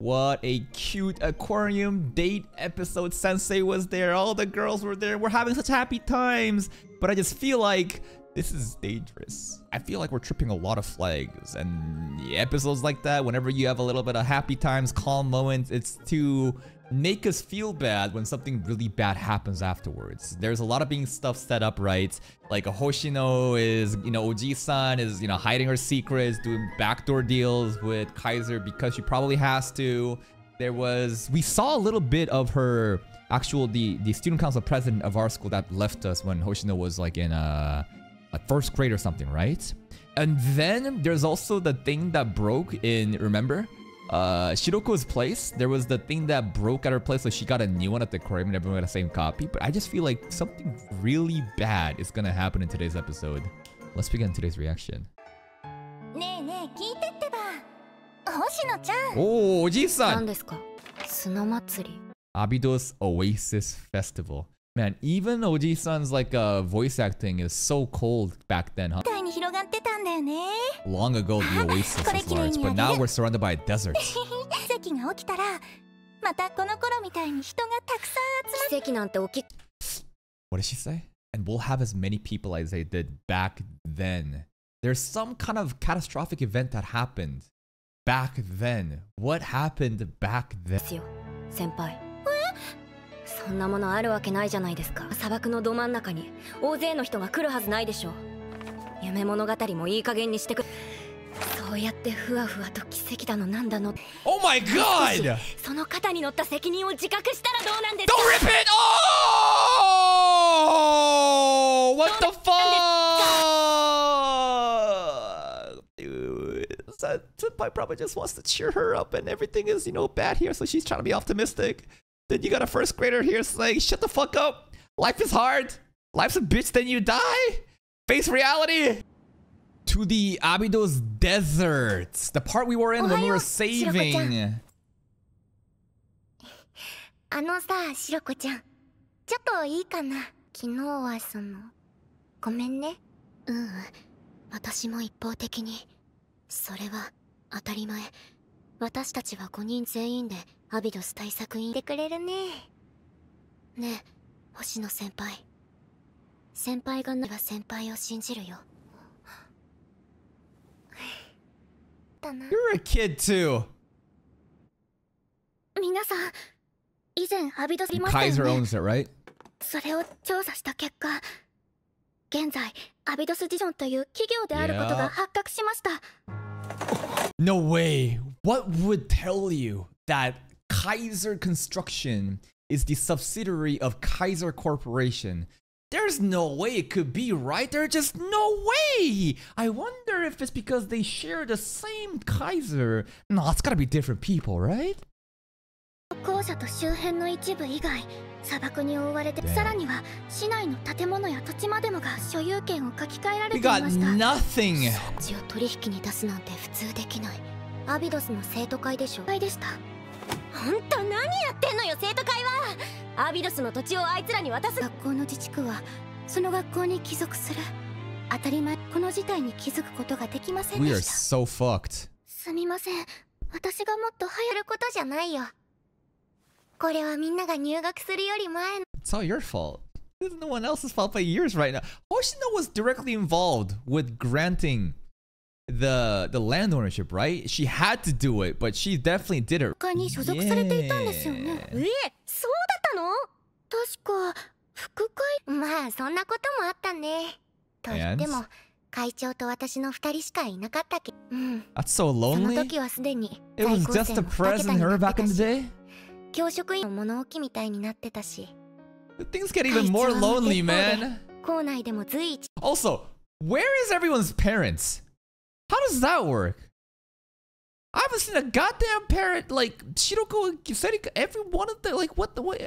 What a cute aquarium date episode. Sensei was there. All the girls were there. We're having such happy times. But I just feel like this is dangerous. I feel like we're tripping a lot of flags. And episodes like that, whenever you have a little bit of happy times, calm moments, it's to make us feel bad when something really bad happens afterwards. There's a lot of being stuff set up right. Like Hoshino is, you know, Oji-san is, you know, hiding her secrets, doing backdoor deals with Kaiser because she probably has to. There was, we saw a little bit of her actual, the, the student council president of our school that left us when Hoshino was like in a, a first grade or something, right? And then there's also the thing that broke in, remember? uh, Shiroko's place, there was the thing that broke at her place, so she got a new one at the aquarium and everyone got the same copy. But I just feel like something really bad is gonna happen in today's episode. Let's begin today's reaction. Oh, Oji-san! Abydos Oasis Festival. Man, even Oji-san's like uh, voice acting is so cold back then, huh? みたいに広がってたんだよね Long ago, the Oasis was large, but now we're surrounded by a desert. 奇跡が起きたらまたこの頃みたいに人がたくさん集まっ奇跡なんて起き What did she say? And we'll have as many people as they did back then. There's some kind of catastrophic event that happened back then. What happened back then? ですよ先輩そんなものあるわけないじゃないですか砂漠のど真ん中に大勢の人が来るはずないでしょう 夢物語もいい加減にしてくそうやってふわふわと奇跡だのなんだの Oh my god! その肩に乗った責任を自覚したらどうなんです Don't か rip it! Oh! What the fuck? Dude, Senpai probably just wants to cheer her up and everything is, you know, bad here, so she's trying to be optimistic. Then you got a first grader here saying, shut the fuck up. Life is hard. Life's a bitch, then you die. face reality? To the Abydos Desert, the part we were in when we were saving. あのさ、シロコちゃん、ちょっといいかな？昨日はその、ごめんね。うん、私も一方的に。それは当たり前。私たちは5人全員でアビドス対策員でくれるね。ね、星野先輩。先輩がなは先輩を信じるよだな You're a kid too. 皆さん以前アビドスいました Kaiser よね owns it, right? それを調査した結果現在アビドスジジョンという企業であることが発覚しました No way. What would tell you that Kaiser Construction is the subsidiary of Kaiser Corporation? There's no way it could be, right? There's just no way. I wonder if it's because they share the same Kaiser. No, it's gotta be different people, right? 校舎と周辺の一部以外砂漠に覆われて Damn. さらには市内の建物や土地までもが所有権を書き換えられて We い got ました nothing. 土地を取引に出すなんて普通できないアビドスの生徒会でしょ会でした ほんと何やってんのよ生徒会は。アビドスの土地をあいつらに渡す。学校の自治区はその学校に帰属する。当たり前。この事態に気づくことができませんでした。So fucked. すみません。私がもっと早やることじゃないよ。これはみんなが入学するより前の。It's all your fault. It's no one else's fault but yours right now. Hoshino was directly involved with granting the the land ownership, right? She had to do it, but she definitely did it. 会に所属されていたんですよね Yeah. えそうだったの確か副会まあそんなこともあったねと言っても会長と私の二人しかいなかったけうん That's so その lonely. 時はすでに It was 在校 just 生 a も二 Prez 桁 and に her なって back た in the し day. 教職員の物置みたいになってたし Things get even more lonely, man. 校内でも随一 Also, where is everyone's parents? How does that work? I haven't seen a goddamn parent like Shiroko and Kiseri. Every one of them, like, what the what?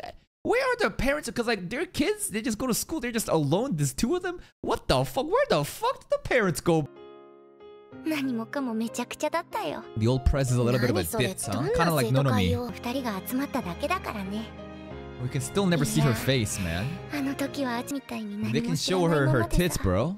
Where are the parents? Because like their kids, they just go to school. They're just alone. There's two of them. What the fuck? Where the fuck did the parents go? The old press is a little bit of a ditz, huh? Kind of like Nonomi. We can still never see her face, man. They can show her her tits, bro.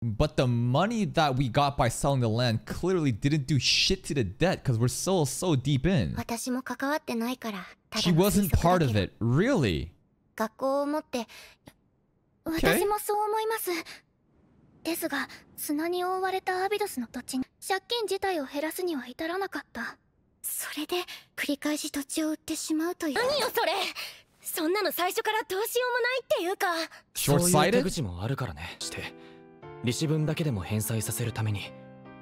But the money that we got by selling the land clearly didn't do shit to the debt because we're so, so deep in. 私も関わってないからた She wasn't part だ of it. Really? 学校を持って私もそう思いますですが砂に覆われたアビドスの土地に借金自体を減らすには至らなかったそれで繰り返し土地を売ってしまうという何よそれそんなの最初からどうしようもないっていうかそういう手?口もあるからねして 利子分だけでも返済させるために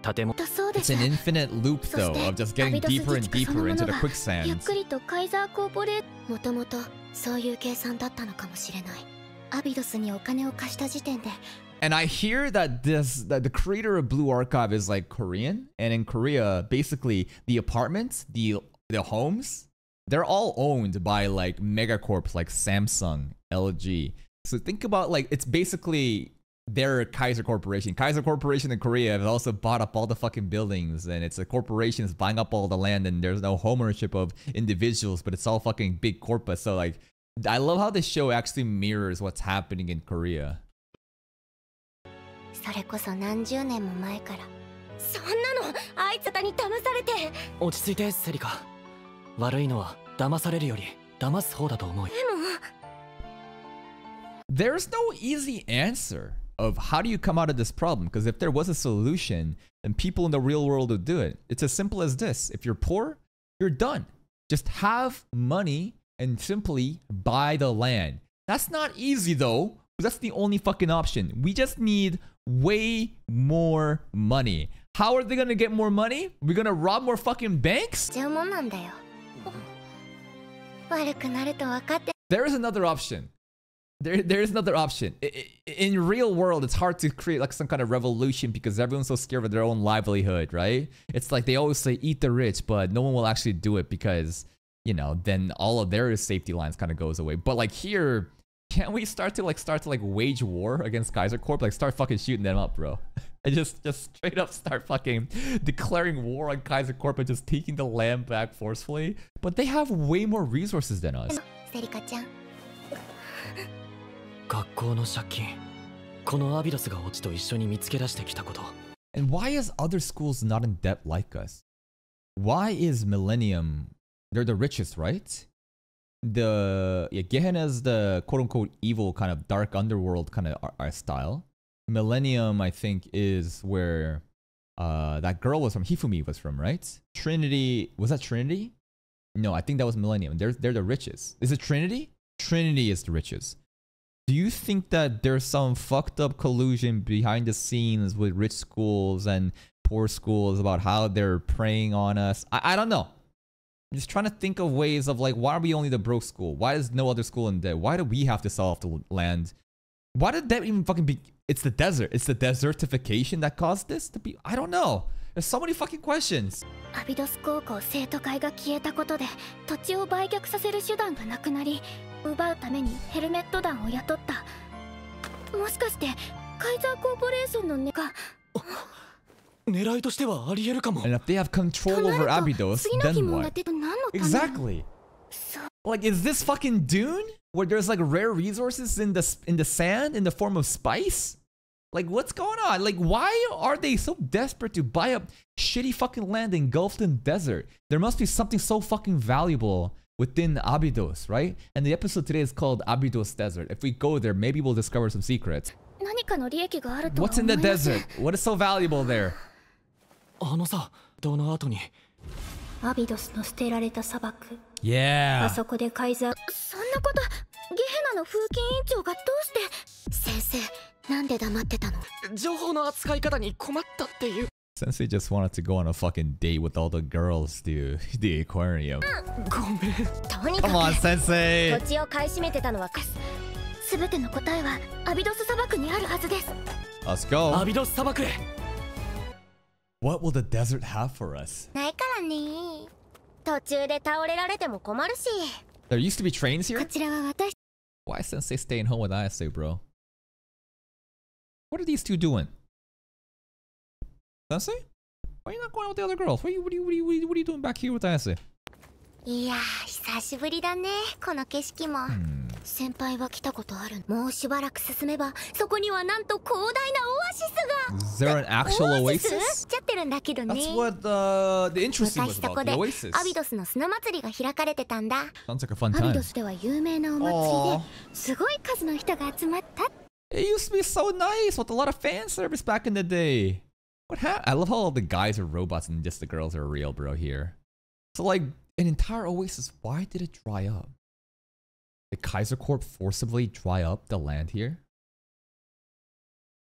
建物だそうで It's す an infinite loop そ though して of just getting アビドス deeper and 自治区その deeper も into の the が quicksand. ゆっくりとカイザーコーポレーもともとそういう計算だったのかもしれないアビドスにお金を貸した時点で And I hear that this that the creator of Blue Archive is like Korean, and in Korea, basically the apartments, the the homes, they're all owned by like megacorps like Samsung, LG. So think about like it's basically their Kaiser Corporation. Kaiser Corporation in Korea has also bought up all the fucking buildings, and it's a corporation that's buying up all the land, and there's no home ownership of individuals, but it's all fucking big corpus. So like, I love how this show actually mirrors what's happening in Korea. それこそ何十年も前からそんなのあいつらに騙されて落ち着いてセリカ悪いのは騙されるより騙す方だと思うよ There's no easy answer of how do you come out of this problem? Because if there was a solution, then people in the real world would do it. It's as simple as this. If you're poor, you're done. Just have money and simply buy the land. That's not easy though, that's the only fucking option. We just need way more money. How are they gonna get more money? We're gonna rob more fucking banks? There is another option. There, there is another option. In real world, it's hard to create like some kind of revolution because everyone's so scared of their own livelihood, right? It's like they always say eat the rich, but no one will actually do it because you know then all of their safety lines kind of goes away. But like here, can't we start to like start to like wage war against Kaiser Corp? Like start fucking shooting them up, bro. And just just straight up start fucking declaring war on Kaiser Corp and just taking the land back forcefully. But they have way more resources than us. セリカちゃん学校の借金このアビドスがオチと一緒に見つけ出してきたこと And why is other schools not in debt like us? Why is Millennium? They're the richest, right? The yeah, Gehenna is the quote unquote evil kind of dark underworld kind of art, style. Millennium, I think, is where uh that girl was from. Hifumi was from, right? Trinity was that Trinity? No, I think that was Millennium. They're they're the richest. Is it Trinity? Trinity is the richest. Do you think that there's some fucked up collusion behind the scenes with rich schools and poor schools about how they're preying on us? I, I don't know. I'm just trying to think of ways of like, why are we only the broke school? Why is no other school in debt? Why do we have to sell off the land? Why did that even fucking be? It's the desert. It's the desertification that caused this to be. I don't know. There's so many fucking questions. アビドス高校生徒会が消えたことで土地を売却させる手段がなくなり 奪うためにヘルメット団を雇ったもしかしてカイザーコーポレーションの根が狙いとしてはありえるかも And if they have と control な over ると Abydos, 次の then 疑問が what? 出て何のため Exactly. そう Like, is this fucking Dune where there's like rare resources in the s- in the sand in the form of spice? Like, what's going on? Like, why are they so desperate to buy up shitty fucking land engulfed in desert? There must be something so fucking valuable within Abydos, right? And the episode today is called Abydos Desert. If we go there, maybe we'll discover some secrets. What's in 思 the desert? What is so valuable there? あのさどの後にアビドスの捨てられた砂漠 Yeah. あそこでカイザーそんなことゲヘナの風紀委員長がどうして先生なんで黙ってたの情報の扱い方に困ったっていう Sensei just wanted to go on a fucking date with all the girls to the aquarium. ごめんとにか Come on, く Sensei. 土地を買い占めてたのは全ての答えはアビドス砂漠にあるはずです Let's go. アビドス砂漠へ What will the desert have for us? ないからね 途中で倒れられても困るし There used to be trains こ here? ちらは私 Why is Sensei staying home with Ayase, bro? What are these two doing? Sensei? Why are you not going out with the other girls? What are you, what are you, what are you, what are you doing back here with Ayase? いやー久しぶりだねこの景色も、 Hmm. 先輩は来たことあるもうしばらく進めばそこにはなんと広大なオアシス Is there an actual オアシス oasis? ちゃってるんだけどね That's what uh, the interesting 昔 was そ about こ the で oasis. アビドスの砂祭りが開かれてたんだ Sounds like a fun アビ time. ドスでは有名なお祭り Aw. ですごい数の人が集まった It used to be so nice with a lot of fan service back in the day. What happened? I love how all the guys are robots and just the girls are real, bro. Here, so like an entire oasis. Why did it dry up? Did Kaiser Corp forcibly dry up the land here?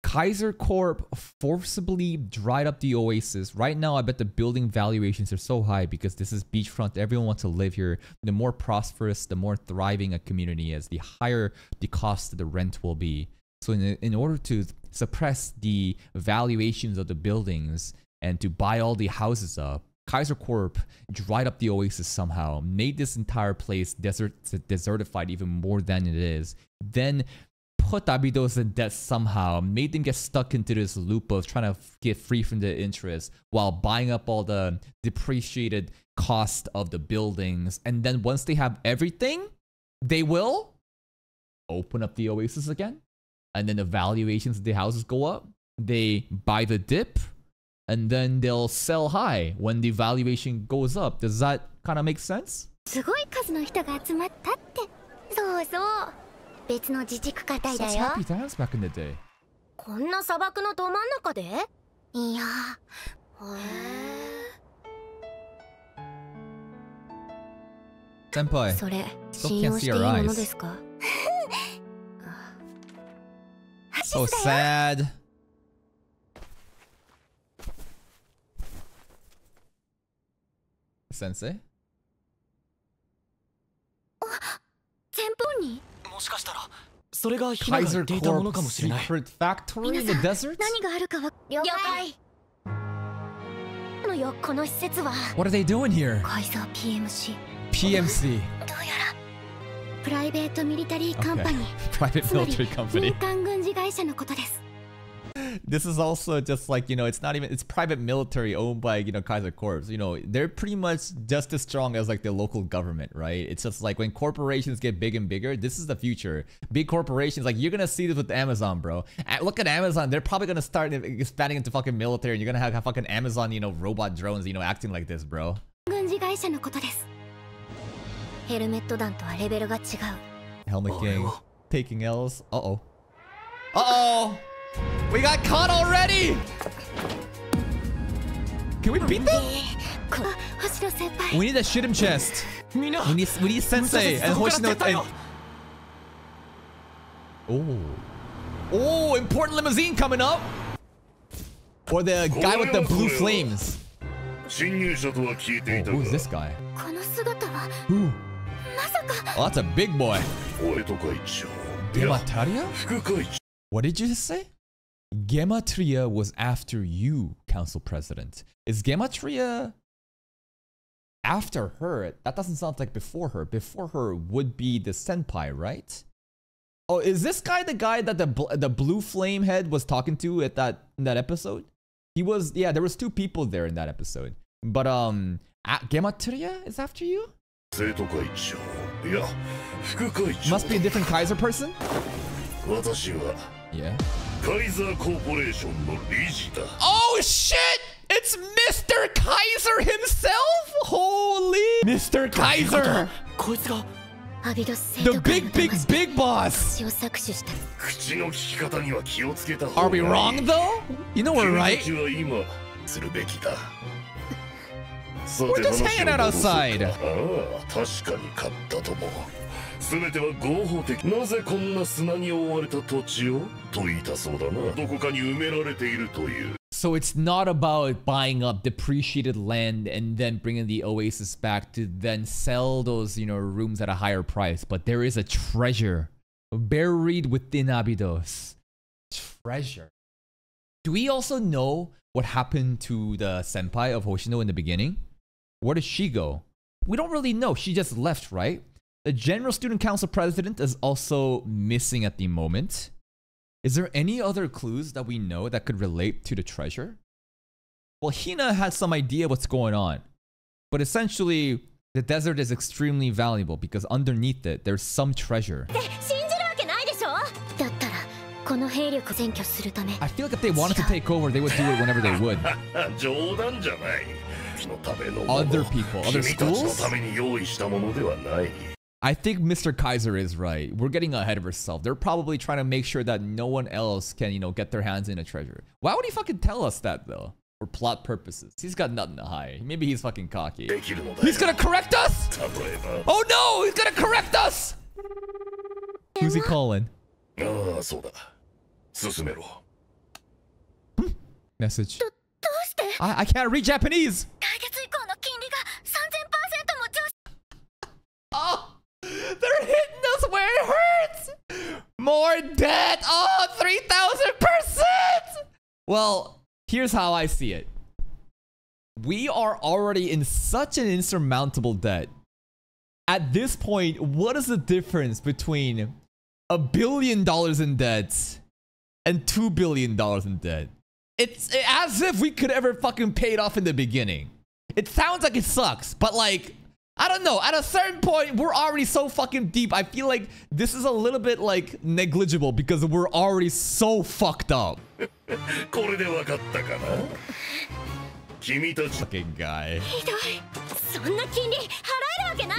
Kaiser Corp forcibly dried up the oasis. Right now, I bet the building valuations are so high because this is beachfront. Everyone wants to live here. The more prosperous, the more thriving a community is, the higher the cost of the rent will be. So, in, in order to suppress the valuations of the buildings and to buy all the houses up, Kaiser Corp dried up the oasis somehow, made this entire place desert desertified even more than it is. Then put Abydos in debt somehow, made them get stuck into this loop of trying to get free from the interest while buying up all the depreciated cost of the buildings. And then once they have everything, they will open up the oasis again And then the valuations of the houses go up. They buy the dip. And then they'll sell high when the valuation goes up. Does that kind of make sense? すごい数の人が集まったってそうそう別の自治区課題だ Such よ happy times back in the day. こんな砂漠のど真ん中でへいやえ Senpai. それ Still 信 can't 用 see していい your もの eyes. ですか So sad. Sensei? 前方にもしかしたらそれがヒナが言 Kaiser っていたもの Corp かもしれない secret factory in the 皆 desert? 何があるかは了了解のよこの施設は What are they doing here? カイザー PMC PMC. どうやら プライベートミリタリーカンパ Okay. ニー Private つまり military company. 民間軍事会社のことです This is also just like, you know, it's not even, it's private military owned by, you know, Kaiser Corps. You know, they're pretty much just as strong as like the local government, right? It's just like when corporations get big and bigger, this is the future. Big corporations, like you're gonna see this with Amazon, bro. A- Look at Amazon, they're probably gonna start expanding into fucking military and you're gonna have fucking Amazon, you know, robot drones, you know, acting like this, bro. ヘルメット弾とはレベルが違う Helmet Oh, Gang taking L's. Uh oh. Uh oh! We got caught already! Can we beat them? あ星野先輩 We need a shoot him chest. みんな We need, we need Sensei and Hoshino and... を Oh. Oh, important limousine coming up! Or the guy with the blue flames. Oh, who's this guy? この姿は Who? Oh, that's a big boy. Gematria? What did you say? Gematria was after you, Council President. Is Gematria after her? That doesn't sound like before her. Before her would be the Senpai, right? Oh, is this guy the guy that the bl the blue flame head was talking to at that that episode? He was yeah. There was two people there in that episode. But um, Gematria is after you. Must be a different Kaiser person? Yeah. Oh shit! It's Mr. Kaiser himself? Holy Mr. Kaiser! The big, big, big boss! Are we wrong though? You know we're right. We're て just 話 hanging out を戻そうか outside. ああ確かに勝ったとも全ては合法的なぜこんな砂に覆われた土地をと言いたそうだなどこかに埋められているという So it's not about buying up depreciated land and then bringing the oasis back to then sell those, you know, rooms at a higher price, but there is a treasure buried within Abydos. Treasure. Do we also know what happened to the senpai of Hoshino in the beginning? Where does she go? We don't really know. She just left, right? The General Student Council president is also missing at the moment. Is there any other clues that we know that could relate to the treasure? Well, Hina has some idea what's going on. But essentially, the desert is extremely valuable because underneath it, there's some treasure. I feel like if they wanted to take over, they would do it whenever they would. other people, other schools? I think Mr. Kaiser is right. We're getting ahead of ourselves. They're probably trying to make sure that no one else can, you know, get their hands in a treasure. Why would he fucking tell us that, though? For plot purposes. He's got nothing to hide. Maybe he's fucking cocky. He's gonna correct us? Oh no! He's gonna correct us! Who's he calling? Ah, Message. I, I can't read Japanese! More debt! Oh, 3000%! Well, here's how I see it. We are already in such an insurmountable debt. At this point, what is the difference between a billion dollars in debt and two billion dollars in debt? It's as if we could ever fucking pay it off in the beginning. It sounds like it sucks, but like, I don't know. At a certain point, we're already so fucking deep. I feel like this is a little bit like negligible because we're already so fucked up. fucking guy.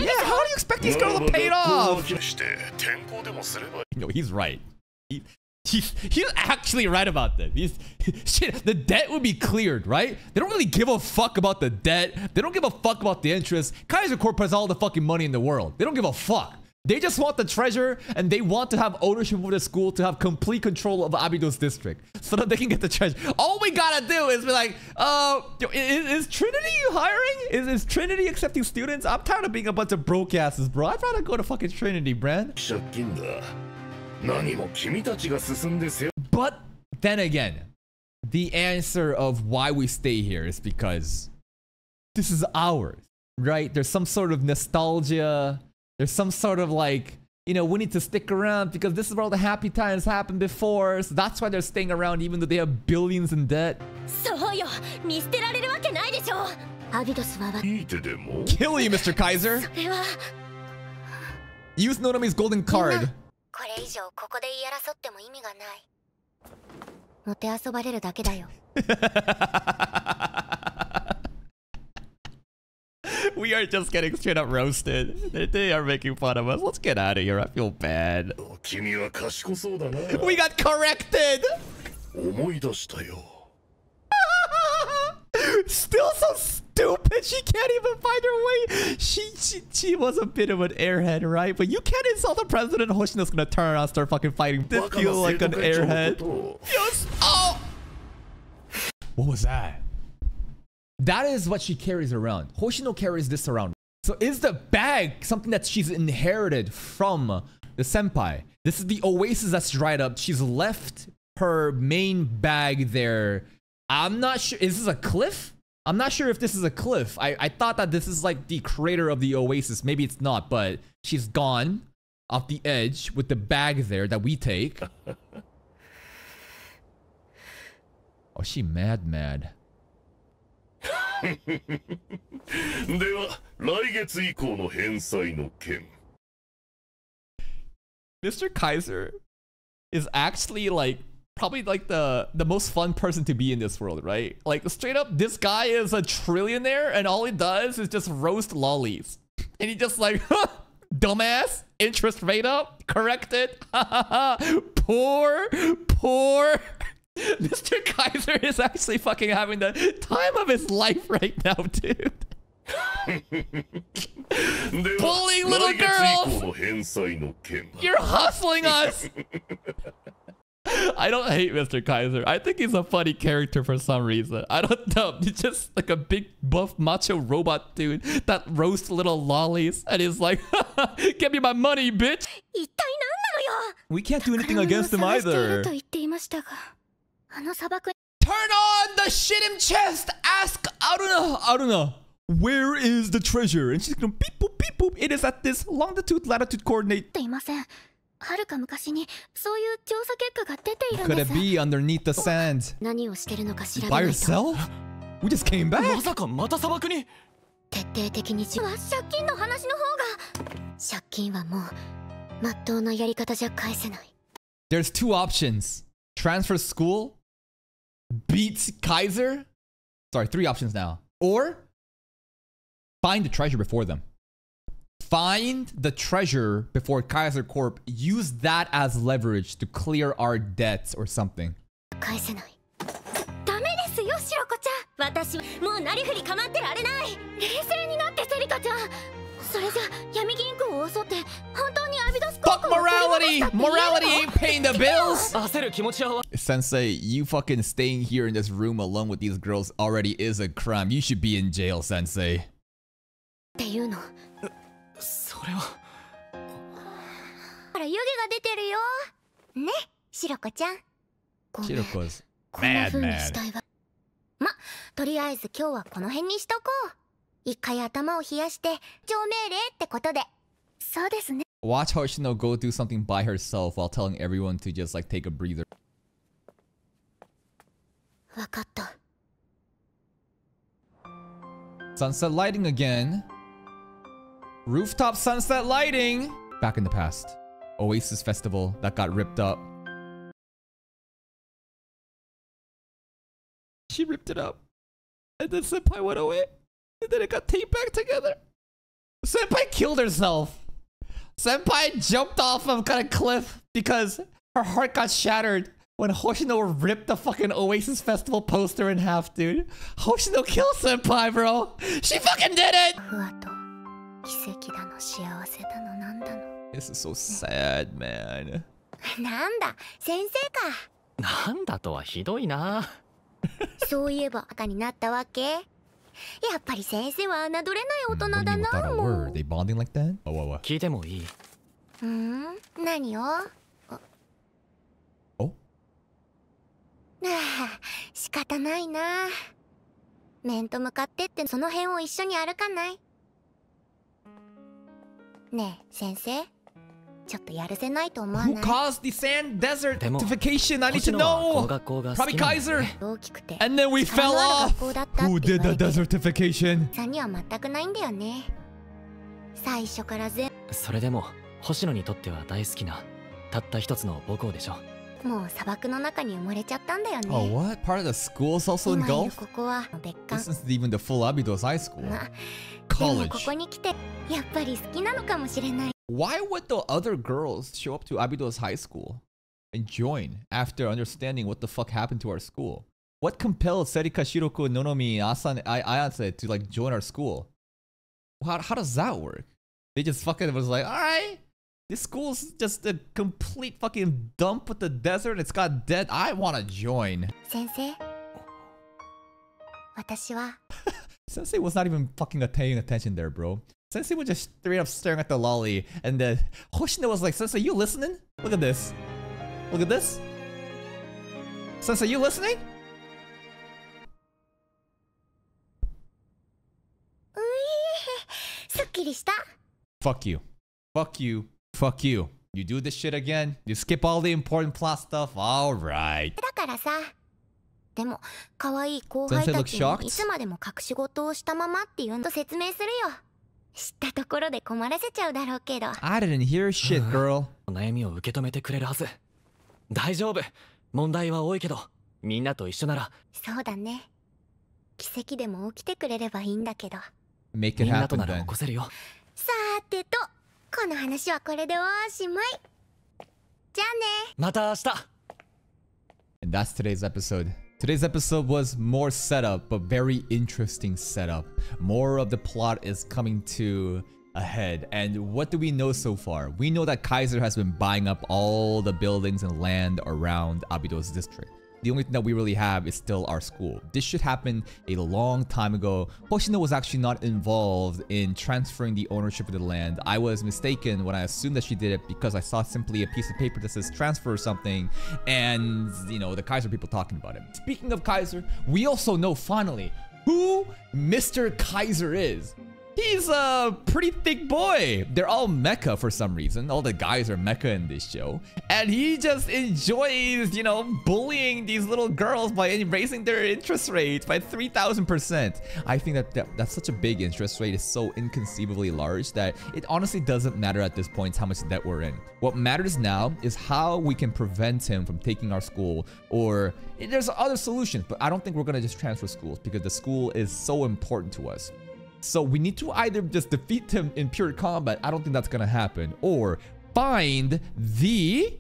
Yeah, how do you expect these girls to pay it off? No, he's right. He, he's he's actually right about that. He's shit. The debt would be cleared, right? They don't really give a fuck about the debt. They don't give a fuck about the interest. Kaiser Corp has all the fucking money in the world. They don't give a fuck. They just want the treasure and they want to have ownership of the school to have complete control of Abydos district so that they can get the treasure. All we gotta do is be like, uh, is, is Trinity hiring? Is, is Trinity accepting students? I'm tired of being a bunch of broke asses, bro. I'd rather go to fucking Trinity, Brand. But then again, the answer of why we stay here is because this is ours, right? There's some sort of nostalgia. There's some sort of like, you know, we need to stick around because this is where all the happy times happened before. So that's why they're staying around even though they have billions in debt. Kill you, Mr. Kaiser! Use Nonomi's golden card. これ以上ここで言い争っても意味がないもてあそばれるだけだよ we are just getting straight up roasted. They, are making fun of us. Let's get out of here. I feel bad. 君は賢そうだな We got corrected. 思い出したよ still so stupid. She can't even find her way. She, she she was a bit of an airhead, right? But you can't insult the president. Hoshino's gonna turn around and start fucking fighting. This feels like an airhead. Yes. Oh. What was that? That is what she carries around. Hoshino carries this around. So is the bag something that she's inherited from the senpai? This is the oasis that's dried up. She's left her main bag there. I'm not sure. Is this a cliff? I'm not sure if this is a cliff. I, I thought that this is like the crater of the oasis. Maybe it's not, but she's gone off the edge with the bag there that we take. Oh, she mad mad. では来月以降の返済の件 Mr. Kaiser is actually like probably like the the most fun person to be in this world, right? Like straight up, this guy is a trillionaire, and all he does is just roast lollies, and he just like, dumbass, interest rate up, corrected, poor, poor. Mr. Kaiser is actually fucking having the time of his life right now, dude. Bullying little girls! You're hustling us! I don't hate Mr. Kaiser. I think he's a funny character for some reason. I don't know. He's just like a big buff macho robot dude that roasts little lollies and he's like, "Give me my money, bitch." We can't do anything against him either. Turn on the Shittim Chest. Ask Arona. Arona. Where is the treasure? And she's gonna beep boop beep boop. It is at this longitude latitude coordinate. ていませんはるか昔にそういう調査結果が出ているん Could で it す be underneath the sand? 何をしてるのか調べ By ないと yourself? We just came ま back. さかまた砂漠に徹底的にじは借金の話の方が借金はもうまっとうなやり方じゃ返せない There's two options. Transfer school, beat Kaiser. Sorry, three options now. Or find the treasure before them. Find the treasure before Kaiser Corp. Use that as leverage to clear our debts or something. 返せないダメですよシロコちゃん私もうなりふり構ってられない冷静になってセリカちゃんそれじゃ闇銀行を襲って本当にアビドス高 Fuck 校を取り morality! 戻したって言えるの Morality ain't paying the bills! 焦る気持ちはわ Sensei, you fucking staying here in this room alone with these girls already is a crime. You should be in jail, Sensei. っていうの それはほら湯気が出てるよねシロコちゃんごめん Chiroko's こんな風に.したいわとりあえず今日はこの辺にしとこう一回頭を冷やして上命令ってことでそうですね Watch Hoshino go do something by herself while telling everyone to just like take a breather. 分かった Sunset lighting again. Rooftop sunset lighting. Back in the past. Oasis festival that got ripped up. She ripped it up. And then Senpai went away. And then it got taped back together. Senpai killed herself. Senpai jumped off of kind of cliff because her heart got shattered when Hoshino ripped the fucking Oasis Festival poster in half, dude. Hoshino killed Senpai, bro. She fucking did it! 奇跡だの幸せだのなんだの？This is so sad, man. なんだ？先生か。なんだとはひどいな。そういえば赤になったわけ。やっぱり先生は侮れない大人だなもう。They bonding like that? Oh, what, what? 聞いてもいい？うん？何を？あ Oh? あ 仕方ないな。面と向かってってその辺を一緒に歩かないねえ先生？ちょっとやるせないと思わ Who ない？Caused the sand でも desertification? I need 星 to know! 学校が好 Probably きなんだよ Kaiser! ね大きくて And then we 力 fell のあ off! る学校だったって Who 言 did わ the desertification? さんには全くないんだよね最初から全それでも星野にとっては大好きなたった一つの母校でしょもう砂漠の中に埋もれちゃったんだよね。Oh, what? Part of the school is also engulfed? ここは別館。This isn't even the full Abydos High School. College. でもここに来て、やっぱり好きなのかもしれない。Why would the other girls show up to Abydos High School and join after understanding what the fuck happened to our school? What compelled Serika Shiroko, Nonomi, Asane, Ayase to like join our school? How, how does that work? They just fucking was like, alright, this school's just a complete fucking dump with the desert. It's got dead. I want to join. Sensei? Sensei was not even fucking paying attention there, bro. Sensei was just straight up staring at the lolly, and then Hoshino was like, Sensei, you listening? Look at this. Look at this. Sensei, you listening? Fuck you. Fuck you. Fuck you. You do this shit again? You skip all the important plot stuff? Alright. だからさでも可愛い後輩たち.にいつまでも隠し事をしたままっていうのと説明するよ知ったところで困らせちゃうだろうけど I didn't hear shit, girl. 悩みを受け止めてくれるはず大丈夫問題は多いけどみんなと一緒ならそうだね奇跡でも起きてくれればいいんだけど Make it みんなとなら.起こせるよさーてとこの話はこれでおしまいじゃあねまた明日 that's today's episode. Today's episode was more setup, but very interesting setup. More of the plot is coming to ahead. And what do we know so far? We know that Kaiser has been buying up all the buildings and land around Abydos district. The only thing that we really have is still our school. This should happen a long time ago. Hoshino was actually not involved in transferring the ownership of the land. I was mistaken when I assumed that she did it because I saw simply a piece of paper that says transfer or something and, you know, the Kaiser people talking about it. Speaking of Kaiser, we also know finally who Mr. Kaiser is. He's a pretty thick boy. They're all mecha for some reason. All the guys are mecha in this show. And he just enjoys, you know, bullying these little girls by raising their interest rates by 3,000%. I think that, that that's such a big interest rate. It's so inconceivably large that it honestly doesn't matter at this point how much debt we're in. What matters now is how we can prevent him from taking our school or there's other solutions, but I don't think we're going to just transfer schools because the school is so important to us. So we need to either just defeat him in pure combat. I don't think that's going to happen. Or find the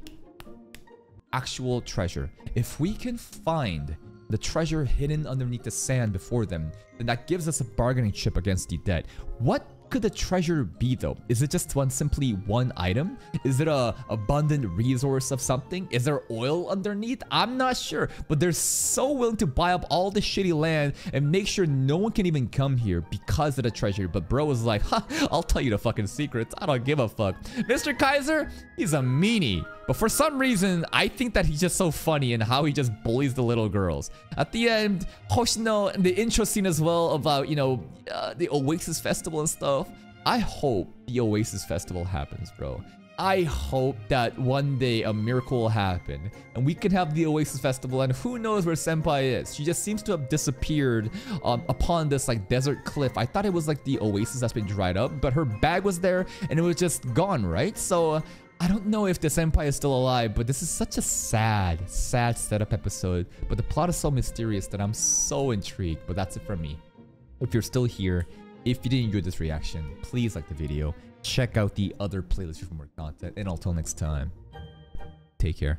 actual treasure. If we can find the treasure hidden underneath the sand before them, then that gives us a bargaining chip against the dead. What could the treasure be though? Is it just one simply one item? Is it a abundant resource of something? Is there oil underneath? I'm not sure, but they're so willing to buy up all the shitty land and make sure no one can even come here because of the treasure. But bro was like, I'll tell you the fucking secrets. I don't give a fuck. Mr. Kaiser, he's a meanie. But for some reason, I think that he's just so funny and how he just bullies the little girls. At the end, Hoshino and the intro scene as well about, you know, uh, the Oasis Festival and stuff. I hope the Oasis Festival happens, bro. I hope that one day a miracle will happen and we can have the Oasis Festival and who knows where Senpai is. She just seems to have disappeared um, upon this like desert cliff. I thought it was like the Oasis that's been dried up, but her bag was there and it was just gone, right? So I don't know if the senpai is still alive, but this is such a sad, sad setup episode. But the plot is so mysterious that I'm so intrigued. But that's it from me. If you're still here, if you didn't enjoy this reaction, please like the video. Check out the other playlists for more content. And until next time, take care.